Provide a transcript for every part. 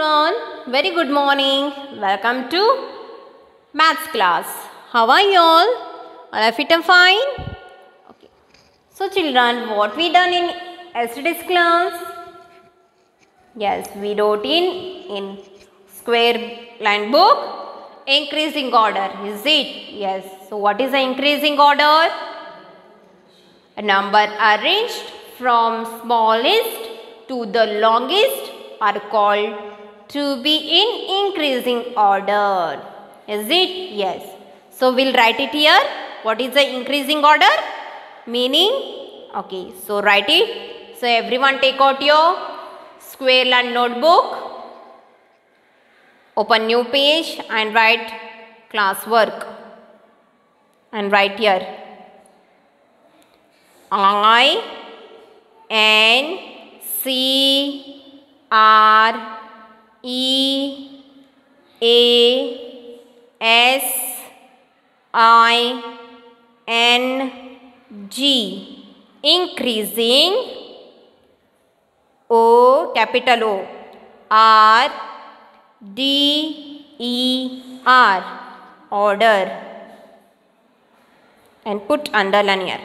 children, very good morning. Welcome to maths class. How are you all? Are fit and fine? Okay. So children, what we done in yesterday's class? Yes, we wrote in in square line book increasing order. Is it? Yes. So what is the increasing order? A number arranged from smallest to the longest are called to be in increasing order. Is it? Yes. So we'll write it here. What is the increasing order? Meaning? Okay. So write it. So everyone take out your square line notebook. Open new page and write class work. And write here. I N C R E A S I N G. Increasing O capital O R D E R. Order. And put underline here.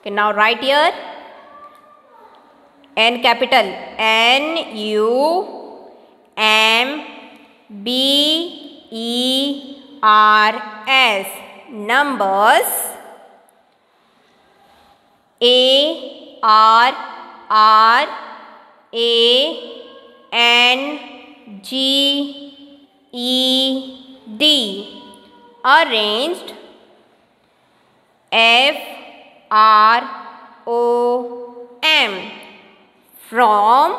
Okay, now write here N capital. N U M B E R S. Numbers. A R R A N G E D. Arranged. F R O M from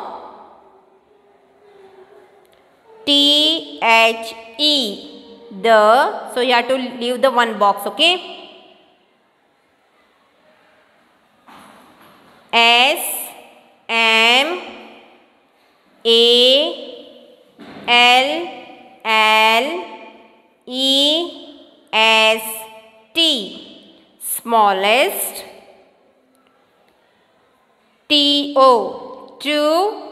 T H E. The so you have to leave the one box okay? S M A L L E S T. Smallest T O to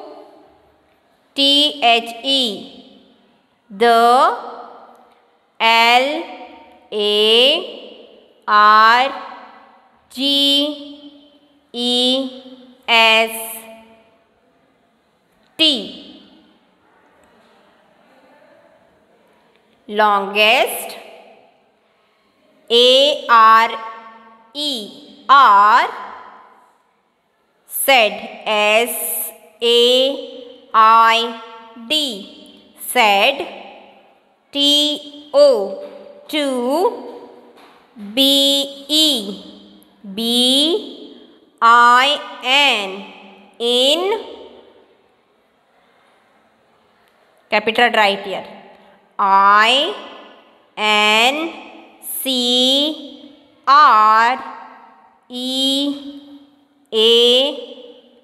T H E. The L A R G E S T. Longest. A R E R said S A I D. Said T O to B E B I N in capital right here. I N C R E A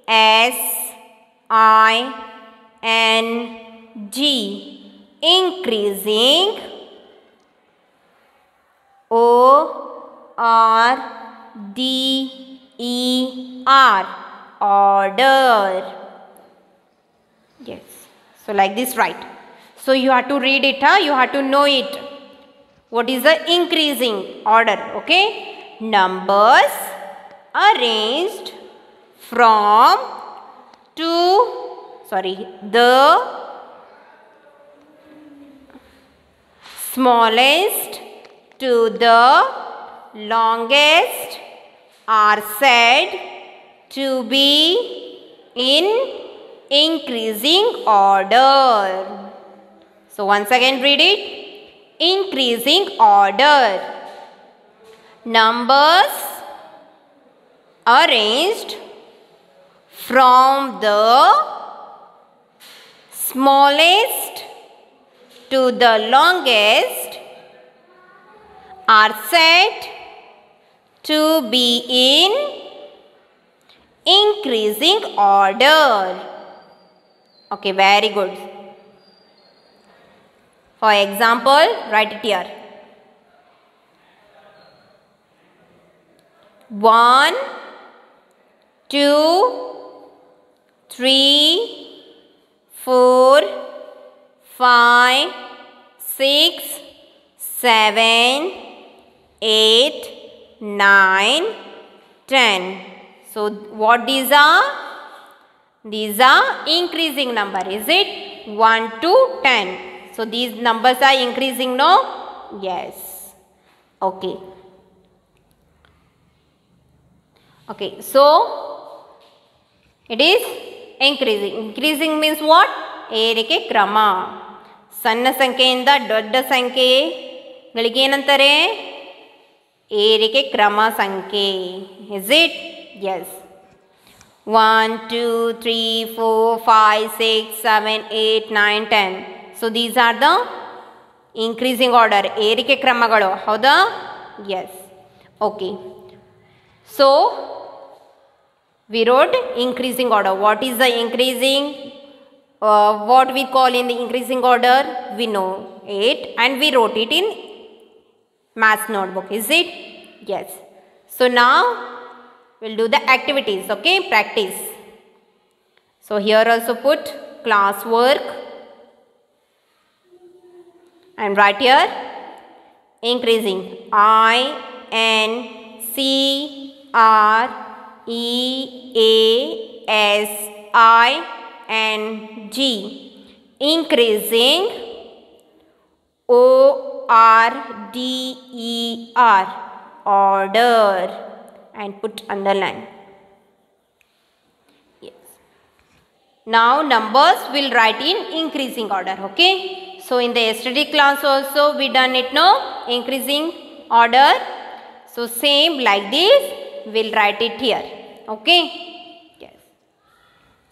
S I N G. Increasing. O R D E R. Order. Yes. So like this right. So you have to read it huh? you have to know it. What is the increasing order? Okay. Numbers arranged from to sorry the smallest to the longest are said to be in increasing order. So once again read it. Increasing order. Numbers arranged from the smallest to the longest are said to be in increasing order. Okay, very good. For example, write it here. 1, 2, three, four, five, six, seven, eight, nine, ten. So what these are? These are increasing number. Is it 1 to 10? So these numbers are increasing, no? Yes. Okay. Okay. So it is increasing. Increasing means what ಏರಿಕೆ ಕ್ರಮ. ಸಣ್ಣ ಸಂಖ್ಯೆಯಿಂದ ದೊಡ್ಡ ಸಂಖ್ಯೆಗಳಿಗೆ ಏನಂತಾರೆ? ಏರಿಕೆ ಕ್ರಮ ಸಂಖ್ಯೆ. Is it yes one two three four five six seven eight nine ten so these are the increasing order ಏರಿಕೆ ಕ್ರಮಗಳು. ಹೌದಾ? Yes okay so we wrote increasing order. What is the increasing? Uh, what we call in the increasing order? We know it and we wrote it in math notebook. Is it? Yes. So now we'll do the activities okay? Practice. So here also put class work and right here increasing. I n c r e a s i n g. Increasing o r d e r. Order. And put underline. Yes. Now numbers will write in increasing order okay? So in the yesterday class also we done it no? Increasing order. So same like this. We'll write it here okay? Yes.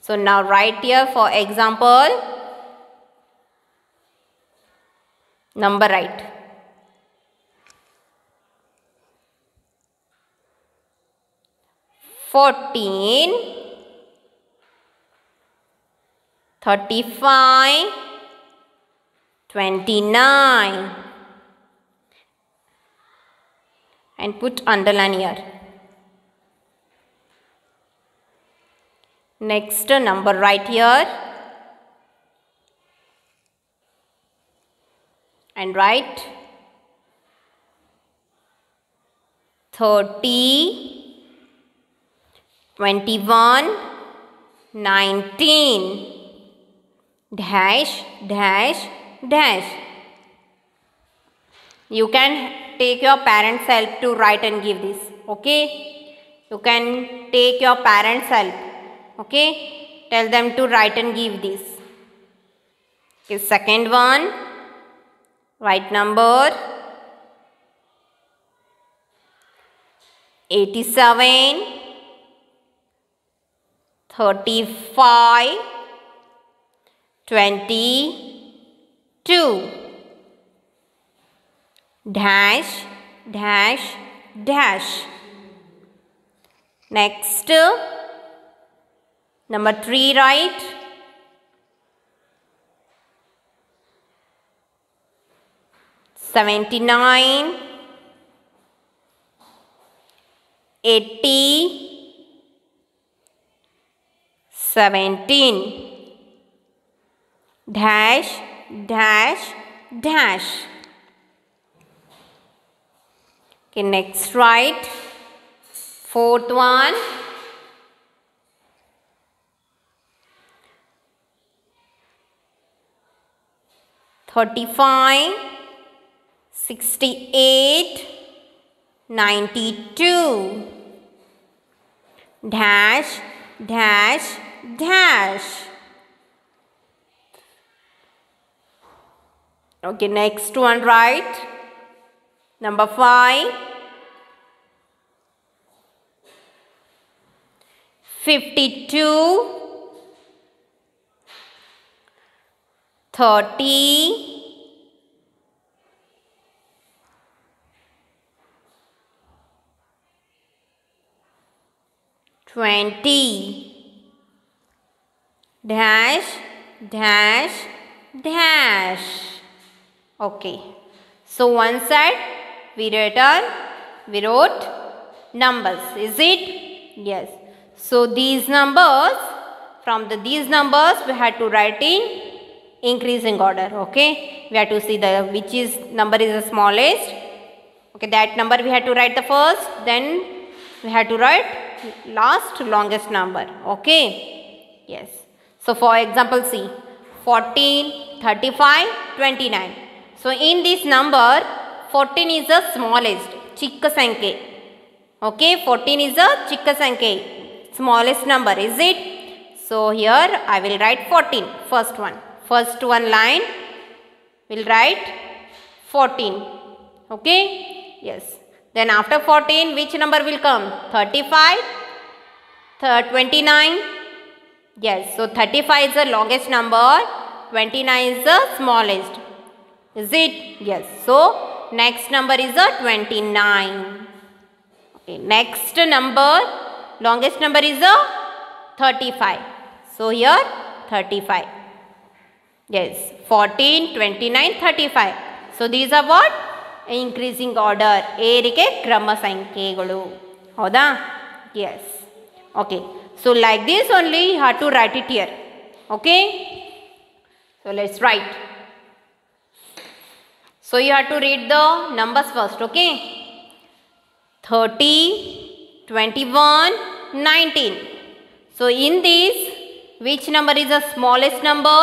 So now write here for example number write Fourteen, thirty-five, twenty-nine, and put underline here. Next number right here and write 30, 21, 19, dash, dash, dash. You can take your parents' help to write and give this. Okay? You can take your parents' help. Okay? Tell them to write and give this. Okay, second one. Write number 87, 35, 22 dash dash dash next number 3 right? Seventy nine, eighty, seventeen, dash dash dash. Okay next right, fourth one thirty-five, sixty-eight, ninety-two, dash dash dash. Okay next one right? Number 5 52 30 20 dash dash dash. Okay. So one side we written we wrote numbers. Is it? Yes. So these numbers from the, these numbers we had to write in increasing order okay? We have to see the which is number is the smallest. Okay that number we had to write the first then we had to write last longest number okay? Yes. So for example see 14 35 29 so in this number 14 is the smallest chikka sankhya. Okay 14 is the chikka sankhya smallest number is it? So here i will write 14 first one first one line will write 14 okay? Yes. Then after 14 which number will come? 35, 29 yes. So 35 is the longest number 29 is the smallest. Is it? Yes. So next number is the 29 okay next number longest number is the 35 so here 35 Yes, 14, 29, 35. So these are what? Increasing order. ಏರಿಕೆ ಕ್ರಮ ಸಂಖ್ಯೆಗಳು ಹೌದಾ yes okay so like this only you have to right it year okay so let's right so you have to read the numbers first okay thirty twenty one nineteen so in this which number is the smallest number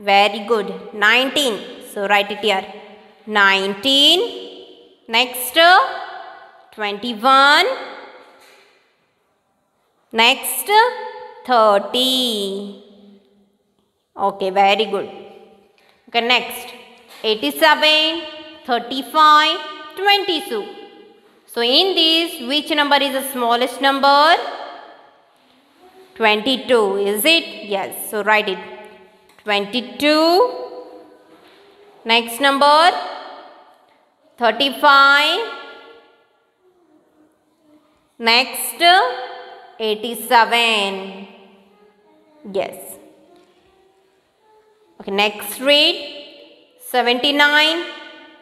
Very good. 19 so write it here. 19 next. Uh, 21 next. Uh, 30 okay very good. Okay next. 87 35 22 so in this which number is the smallest number? 22 is it? Yes. So write it 22 next number 35 next 87 yes. Okay next read 79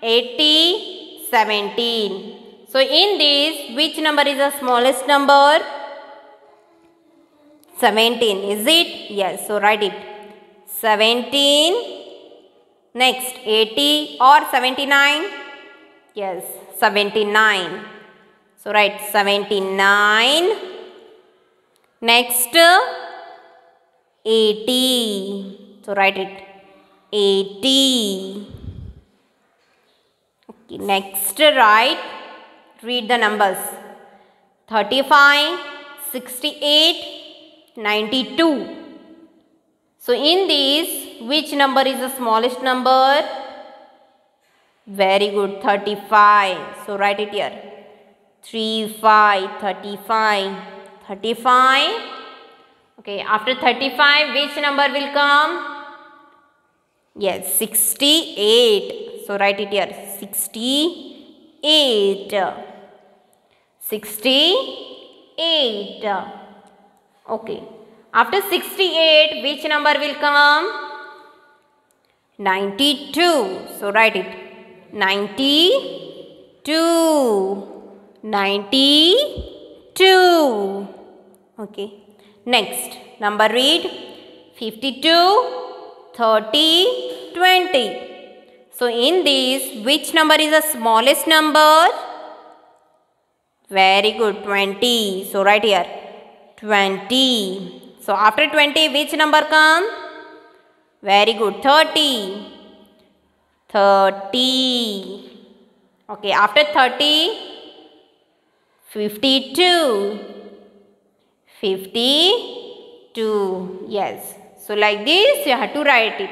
80 17 so in this which number is the smallest number? 17 is it? Yes. So write it 17 next 80 or 79 yes 79 so write 79 next 80 so write it 80 okay next write read the numbers. 35 68 92 so in these, which number is the smallest number? Very good, 35. So write it here. 3, 5, 35, 35. Okay, after 35, which number will come? Yes, 68. So write it here. 68. 68. Okay. After 68, which number will come? 92. So write it. 92. 92. Okay. Next, number read 52, 30, 20. So in these, which number is the smallest number? Very good, 20. So write here 20. So after 20, which number come? Very good, 30. 30. Okay, after 30, 52. 52. Yes. So like this, you have to write it.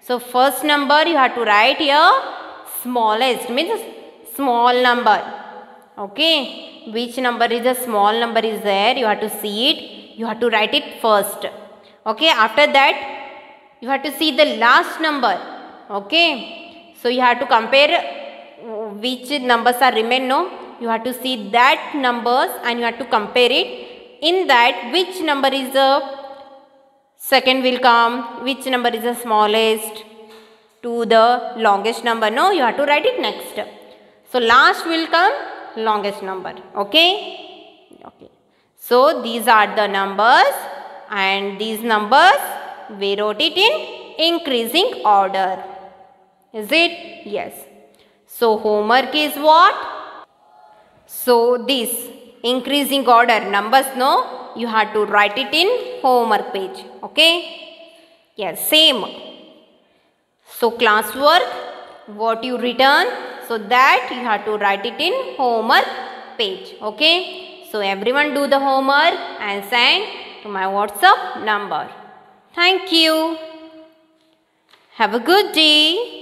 So first number you have to write here smallest means small number. Okay. Which number is the small number is there? You have to see it. You have to write it first. Okay. After that, you have to see the last number. Okay. So you have to compare which numbers are remain. No, you have to see that numbers and you have to compare it. In that, which number is the second will come which number is the smallest to the longest number no you have to write it next so last will come longest number okay okay so these are the numbers and these numbers we wrote it in increasing order. Is it? Yes. So homework is what? So this increasing order numbers no you have to write it in homework page. Okay? Yes, same. So classwork what you return so that you have to write it in homework page. Okay? So everyone do the homework and send to my WhatsApp number. Thank you. Have a good day.